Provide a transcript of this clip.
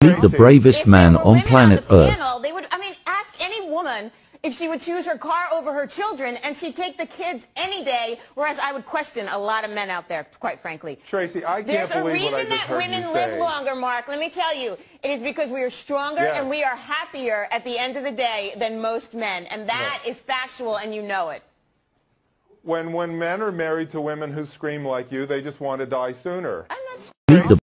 Meet the bravest man on planet the Earth. panel, they would, I mean, ask any woman if she would choose her car over her children, and she'd take the kids any day, whereas I would question a lot of men out there, quite frankly. Tracy, I can't There's a believe reason what I that women live longer, Mark. Let me tell you. It is because we are stronger Yes. and we are happier at the end of the day than most men. And that is factual, and you know it. When when men are married to women who scream like you, they just want to die sooner. I'm not